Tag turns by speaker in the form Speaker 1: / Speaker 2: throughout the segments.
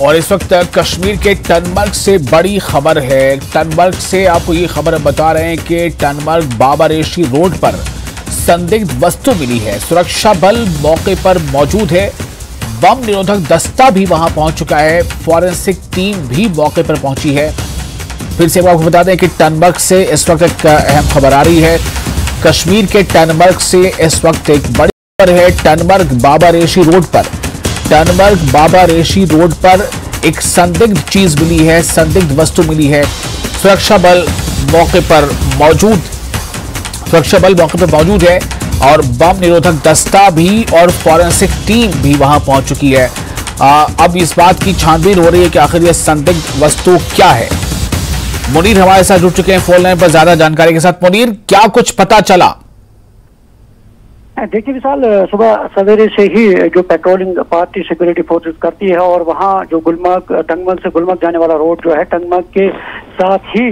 Speaker 1: और इस वक्त कश्मीर के टनमर्ग से बड़ी खबर है। टनमर्ग से आपको ये खबर बता रहे हैं कि टनमर्ग बाबा रेशी रोड पर संदिग्ध वस्तु मिली है। सुरक्षा बल मौके पर मौजूद है। बम निरोधक दस्ता भी वहाँ पहुँच चुका है। फॉरेंसिक टीम भी मौके पर पहुँची है। फिर से आपको बता दें कि टनमर्ग से इस वक्त एक अहम खबर आ रही है। कश्मीर के टनमर्ग से इस वक्त एक बड़ी खबर है। टनमर्ग बाबा रेशी रोड पर टनमर्ग बाबा रेशी रोड पर एक संदिग्ध चीज़ मिली है संदिग्ध वस्तु मिली है। सुरक्षा बल मौके पर मौजूद सुरक्षा बल मौके पर मौजूद है और बम निरोधक दस्ता भी और फॉरेंसिक टीम भी वहाँ पहुँच चुकी है। आ, अब इस बात की छानबीन हो रही है कि आखिर यह संदिग्ध वस्तु क्या है। मुनीर हमारे साथ जुड़ चुके हैं फ़ोन लाइन पर ज़्यादा जानकारी के साथ। मुनीर क्या कुछ पता चला?
Speaker 2: देखिए विशाल, सुबह सवेरे से ही जो पेट्रोलिंग पार्टी सिक्योरिटी फोर्सेस करती है और वहाँ जो गुलमर्ग, टंगमर्ग से गुलमर्ग जाने वाला रोड जो है, टंगमर्ग के साथ ही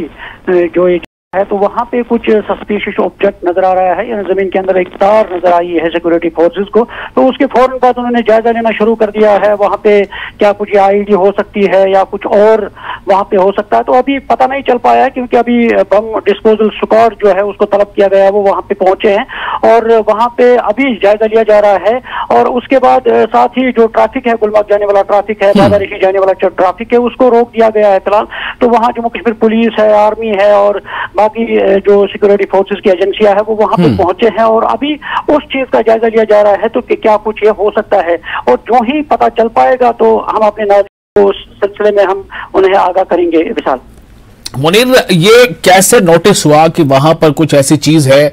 Speaker 2: जो एक है तो वहाँ पे कुछ सस्पिशियस ऑब्जेक्ट नज़र आ रहा है। यानी ज़मीन के अंदर एक तार नज़र आई है सिक्योरिटी फोर्सेज को। तो उसके फ़ौरन बाद उन्होंने जायजा लेना शुरू कर दिया है। वहाँ पे क्या कुछ आईडी हो सकती है या कुछ और वहाँ पे हो सकता है। तो अभी पता नहीं चल पाया है क्योंकि अभी बम डिस्पोजल स्क्वाड जो है उसको तलब किया गया है वो वहाँ पे पहुँचे हैं। और वहाँ पे अभी जायजा लिया जा रहा है। और उसके बाद साथ ही जो ट्रैफ़िक है गुलमर्ग जाने वाला ट्रैफ़िक है बाबा ऋषि जाने वाला जो ट्रैफ़िक है उसको रोक दिया गया है फ़िलहाल। तो वहाँ जम्मू कश्मीर पुलिस है आर्मी है और बाकी जो सिक्योरिटी फोर्सेज की एजेंसियाँ है वो वहाँ पे पहुँचे हैं। और अभी उस चीज़ का जायजा लिया जा रहा है तो क्या कुछ ये हो सकता है। और जो ही पता चल पाएगा तो हम अपने सिलसिले में हम उन्हें आगाह करेंगे विशाल।
Speaker 1: मुनीर, ये कैसे नोटिस हुआ कि वहाँ पर कुछ ऐसी चीज़ है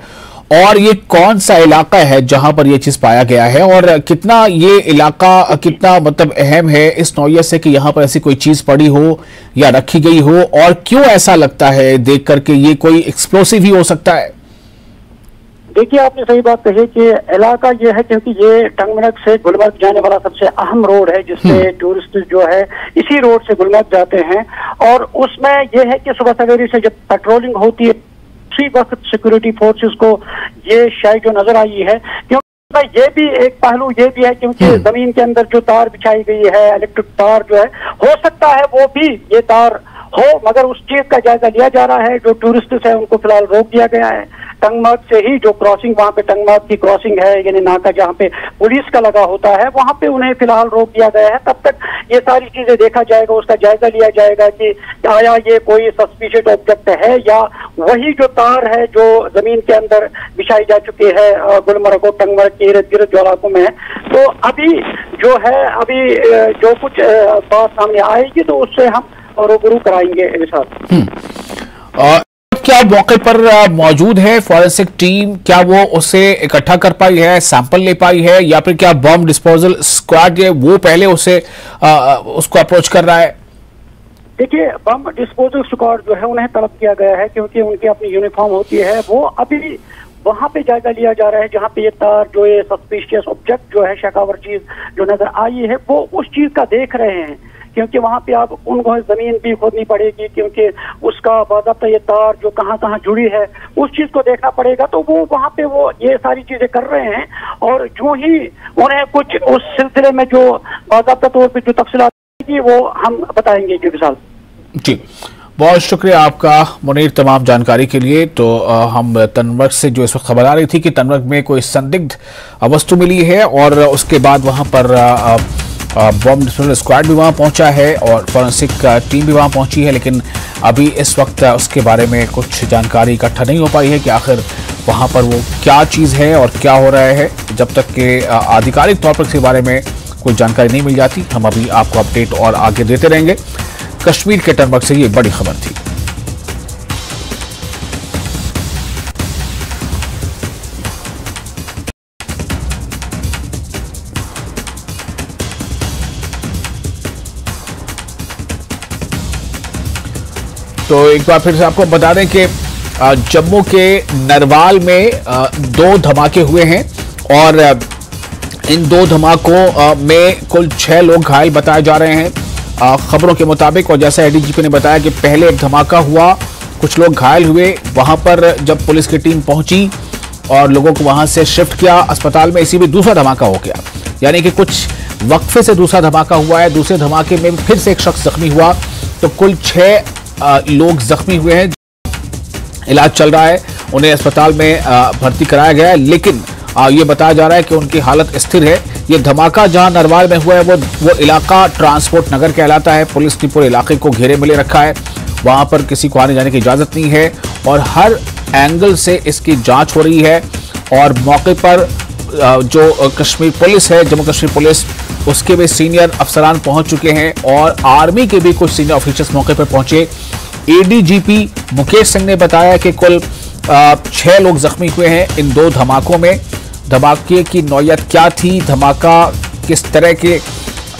Speaker 1: और ये कौन सा इलाका है जहाँ पर ये चीज़ पाया गया है और कितना ये इलाका, कितना मतलब अहम है इस नौयत से कि यहाँ पर ऐसी कोई चीज़ पड़ी हो या रखी गई हो और क्यों ऐसा लगता है देख करके ये कोई एक्सप्लोसिव ही हो सकता है?
Speaker 2: देखिए आपने सही बात कही कि इलाका ये है क्योंकि ये टंगमरग से गुलमर्ग जाने वाला सबसे अहम रोड है जिससे टूरिस्ट जो है इसी रोड से गुलमर्ग जाते हैं। और उसमें ये है कि सुबह सवेरे से जब पेट्रोलिंग होती है उसी वक्त सिक्योरिटी फोर्सेस को ये शायद जो नज़र आई है क्योंकि ये भी एक पहलू ये भी है क्योंकि ज़मीन के अंदर जो तार बिछाई गई है इलेक्ट्रिक तार जो है हो सकता है वो भी ये तार हो, मगर उस चीज़ का जायजा लिया जा रहा है, जो टूरिस्ट है उनको फ़िलहाल रोक दिया गया है। टंगमर्ग से ही जो क्रॉसिंग वहाँ पे टंगमर्ग की क्रॉसिंग है, यानी नाका जहाँ पे पुलिस का लगा होता है, वहाँ पे उन्हें फ़िलहाल रोक दिया गया है। तब तक ये सारी चीज़ें देखा जाएगा, उसका जायजा लिया जाएगा कि आया ये कोई सस्पिशियस ऑब्जेक्ट है, या वही जो तार है जो ज़मीन के अंदर बिछाई जा चुकी है गुलमर्ग और टंगमर्ग के इर्द गिर्द इलाकों में। तो अभी जो है, अभी जो कुछ बात सामने आएगी तो उससे हम रूबरू कराएँगे
Speaker 1: साथ। क्या मौके पर मौजूद है फॉरेंसिक टीम क्या वो उसे इकट्ठा कर पाई है सैंपल ले पाई है या फिर क्या बम डिस्पोजल स्क्वाड है वो पहले उसे आ, उसको अप्रोच कर रहा है?
Speaker 2: देखिए बम डिस्पोजल स्क्वाड जो है उन्हें तलब किया गया है क्योंकि उनकी अपनी यूनिफॉर्म होती है। वो अभी वहाँ पे जायजा लिया जा रहा है जहाँ पे ये तार जो ये सस्पिशियस ऑब्जेक्ट जो है शकावर चीज़ जो नज़र आई है वो उस चीज़ का देख रहे हैं। क्योंकि वहाँ पे आप उनको ज़मीन भी खोदनी पड़ेगी, क्योंकि उसका बाबा ये तार जो कहाँ कहाँ जुड़ी है, उस चीज़ को देखना पड़ेगा। तो वो वहाँ पे वो ये सारी चीज़ें कर रहे हैं और जो ही उन्हें कुछ उस सिलसिले में जो बाबा तौर पर जो तफसीत वो हम बताएँगे जी विशाल
Speaker 1: जी। बहुत शुक्रिया आपका, मुनीर, तमाम जानकारी के लिए। तो हम तनवर्ग से जो इस वक्त खबर आ रही थी कि तनवर्ग में कोई संदिग्ध वस्तु मिली है और उसके बाद वहाँ पर बॉम्ब डिस्पोजल स्क्वाड भी वहाँ पहुँचा है और फॉरेंसिक टीम भी वहाँ पहुँची है, लेकिन अभी इस वक्त उसके बारे में कुछ जानकारी इकट्ठा नहीं हो पाई है कि आखिर वहाँ पर वो क्या चीज़ है और क्या हो रहा है। जब तक के आधिकारिक तौर पर इसके बारे में कोई जानकारी नहीं मिल जाती, हम अभी आपको अपडेट और आगे देते रहेंगे। कश्मीर के टर्मक से ये बड़ी खबर थी। तो एक बार फिर से आपको बता दें कि जम्मू के नरवाल में दो धमाके हुए हैं और इन दो धमाकों में कुल छह लोग घायल बताए जा रहे हैं। खबरों के मुताबिक, और जैसा एडीजीपी ने बताया कि पहले एक धमाका हुआ, कुछ लोग घायल हुए, वहाँ पर जब पुलिस की टीम पहुँची और लोगों को वहाँ से शिफ्ट किया, अस्पताल में इसी भी दूसरा धमाका हो गया। यानी कि कुछ वक्फे से दूसरा धमाका हुआ है, दूसरे धमाके में फिर से एक शख्स जख्मी हुआ। तो कुल छह लोग जख्मी हुए हैं। इलाज चल रहा है। उन्हें अस्पताल में भर्ती कराया गया है। लेकिन ये बताया जा रहा है कि उनकी हालत स्थिर है। ये धमाका जहाँ नरवाल में हुआ है, वो वो इलाका ट्रांसपोर्ट नगर कहलाता है। पुलिस ने पूरे इलाके को घेरे में ले रखा है। वहाँ पर किसी को आने जाने की इजाज़त नहीं है और हर एंगल से इसकी जाँच हो रही है। और मौके पर जो कश्मीर पुलिस है, जम्मू कश्मीर पुलिस उसके भी सीनियर अफसरान पहुँच चुके हैं और आर्मी के भी कुछ सीनियर ऑफिसर्स मौके पर पहुँचे। एडीजीपी मुकेश सिंह ने बताया कि कुल छह लोग जख्मी हुए हैं इन दो धमाकों में। धमाके की नौयत क्या थी? धमाका किस तरह के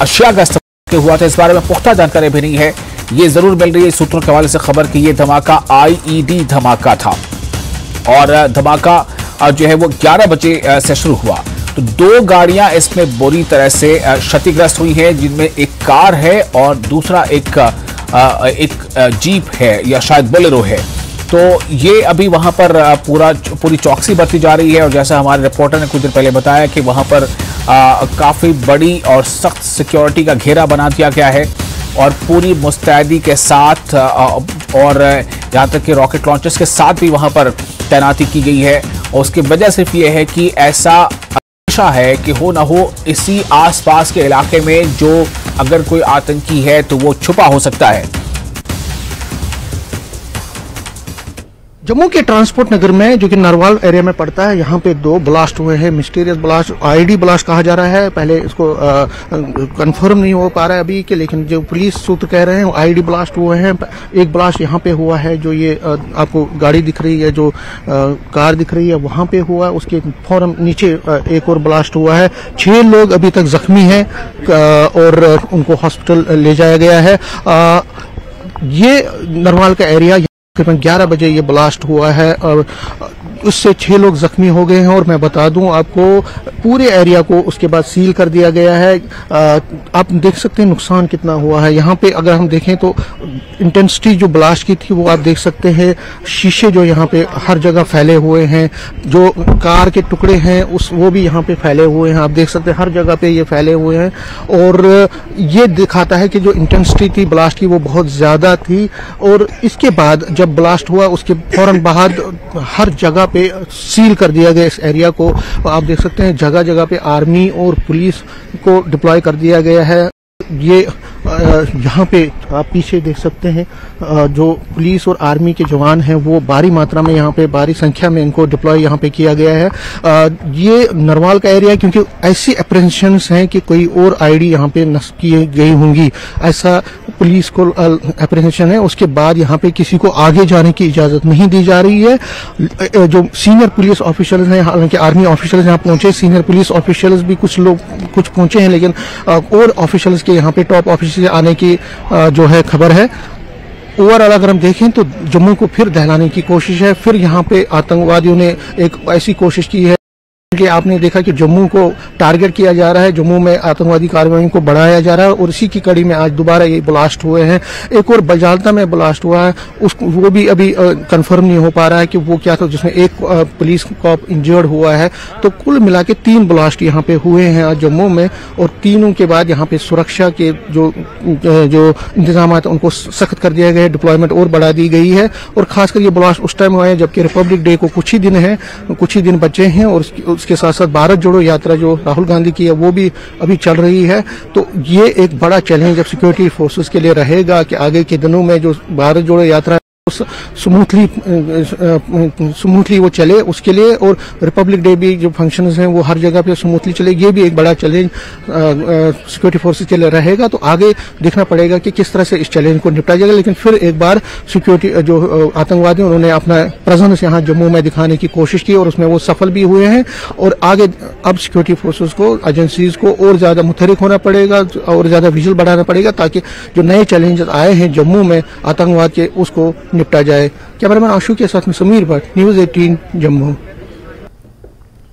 Speaker 1: अशिया का इस्तेमाल हुआ था? इस बारे में पुख्ता जानकारी भी नहीं है। ये ज़रूर मिल रही है सूत्रों के हवाले से खबर कि ये धमाका आईईडी धमाका था। और धमाका जो है वो 11 बजे से शुरू हुआ। तो दो गाड़ियाँ इसमें बुरी तरह से क्षतिग्रस्त हुई हैं, जिनमें एक कार है और दूसरा एक एक जीप है या शायद बोलेरो है। तो ये अभी वहाँ पर पूरा, पूरी चौकसी बरती जा रही है और जैसा हमारे रिपोर्टर ने कुछ देर पहले बताया कि वहाँ पर काफ़ी बड़ी और सख्त सिक्योरिटी का घेरा बना दिया गया है और पूरी मुस्तैदी के साथ और यहाँ तक कि रॉकेट लॉन्चर्स के साथ भी वहाँ पर तैनाती की गई है। और उसकी वजह सिर्फ़ ये है कि ऐसा अच्छा है कि हो ना हो, इसी आसपास के इलाके में जो अगर कोई आतंकी है तो वो छुपा हो सकता है।
Speaker 3: जम्मू के ट्रांसपोर्ट नगर में जो कि नरवाल एरिया में पड़ता है यहाँ पे दो ब्लास्ट हुए हैं मिस्टीरियस ब्लास्ट आईडी ब्लास्ट कहा जा रहा है। पहले इसको कंफर्म नहीं हो पा रहा है अभी के लेकिन जो पुलिस सूत्र कह रहे हैं आईडी ब्लास्ट हुए हैं। एक ब्लास्ट यहाँ पे हुआ है जो ये आ, आपको गाड़ी दिख रही है जो आ, कार दिख रही है वहाँ पे हुआ उसके फ़ौरन नीचे आ, एक और ब्लास्ट हुआ है। छह लोग अभी तक जख्मी हैं और उनको हॉस्पिटल ले जाया गया है। ये नरवाल का एरिया तकरीबन 11 बजे ये ब्लास्ट हुआ है और उससे छह लोग जख्मी हो गए हैं और मैं बता दूँ, आपको पूरे एरिया को उसके बाद सील कर दिया गया है। आप देख सकते हैं नुकसान कितना हुआ है। यहाँ पे अगर हम देखें तो इंटेंसिटी जो ब्लास्ट की थी वो आप देख सकते हैं। शीशे जो यहाँ पे हर जगह फैले हुए हैं। जो कार के टुकड़े हैं, उस, वो भी यहाँ पे फैले हुए हैं। आप देख सकते हैं हर जगह पे ये फैले हुए हैं। और ये दिखाता है कि जो इंटेंसिटी थी, ब्लास्ट की वो बहुत ज़्यादा थी। और इसके बाद जब ब्लास्ट हुआ, उसके फ़ौरन बाद हर जगह पे सील कर दिया गया इस एरिया को। आप देख सकते हैं जगह जगह पे आर्मी और पुलिस को डिप्लॉय कर दिया गया है। ये यहाँ पे आप पीछे देख सकते हैं जो पुलिस और आर्मी के जवान हैं, वो भारी मात्रा में यहाँ पे, भारी संख्या में इनको डिप्लॉय यहाँ पे किया गया है। ये नरवाल का एरिया क्योंकि ऐसी अप्रेंशन हैं कि कोई और आईडी यहाँ पे नस्ब की गई होंगी। ऐसा पुलिस को अप्रेंशन है, उसके बाद यहाँ पे किसी को आगे जाने की इजाज़त नहीं दी जा रही है। जो सीनियर पुलिस ऑफिशियल हैं, हालाँकि आर्मी ऑफिशियल यहाँ पहुँचे सीनियर पुलिस ऑफिशियल्स भी कुछ लोग, कुछ पहुँचे हैं, लेकिन और ऑफिशियल्स के यहाँ पे टॉप ऑफ़िस से आने की जो है खबर है। ओवरऑल अगर हम देखें तो जम्मू को फिर दहलाने की कोशिश है, फिर यहाँ पे आतंकवादियों ने एक ऐसी कोशिश की है। कि आपने देखा कि जम्मू को टारगेट किया जा रहा है, जम्मू में आतंकवादी कार्रवाई को बढ़ाया जा रहा है और इसी की कड़ी में आज दोबारा ये ब्लास्ट हुए हैं। एक और बजालता में ब्लास्ट हुआ है, उस, वो भी अभी कंफर्म नहीं हो पा रहा है कि वो क्या था, जिसमें एक पुलिस कॉप इंजर्ड हुआ है। तो कुल मिला के तीन ब्लास्ट यहाँ पे हुए हैं आज जम्मू में और तीनों के बाद यहाँ पे सुरक्षा के जो जो इंतज़ाम है, उनको सख्त कर दिया गया है डिप्लॉयमेंट और बढ़ा दी गई है और खासकर ये ब्लास्ट उस टाइम हुआ है जबकि रिपब्लिक डे को कुछ ही दिन है, कुछ ही दिन बचे हैं और उसके साथ साथ भारत जोड़ो यात्रा जो राहुल गांधी की है, वो भी अभी चल रही है। तो ये एक बड़ा चैलेंज अब सिक्योरिटी फोर्सेस के लिए रहेगा कि आगे के दिनों में जो भारत जोड़ो यात्रा स्मूथली स्मूथली वो चले उसके लिए और रिपब्लिक डे भी जो फ़ंक्शन हैं वो हर जगह पे स्मूथली चले। ये भी एक बड़ा चैलेंज सिक्योरिटी फोर्सेज के लिए रहेगा। तो आगे देखना पड़ेगा कि किस तरह से इस चैलेंज को निपटा जाएगा। लेकिन फिर एक बार सिक्योरिटी जो आतंकवादी उन्होंने अपना प्रेजेंस यहाँ जम्मू में दिखाने की कोशिश की और उसमें वो सफल भी हुए हैं। और आगे अब सिक्योरिटी फोर्सेज को एजेंसीज को और ज़्यादा मुतहरिक होना पड़ेगा और ज़्यादा विजुअल बढ़ाना पड़ेगा ताकि जो नए चैलेंजेस आए हैं जम्मू में आतंकवाद के, उसको निपटा जाए। कैमरामैन आशु के साथ में समीर भट्ट न्यूज़ एटीन जम्मू।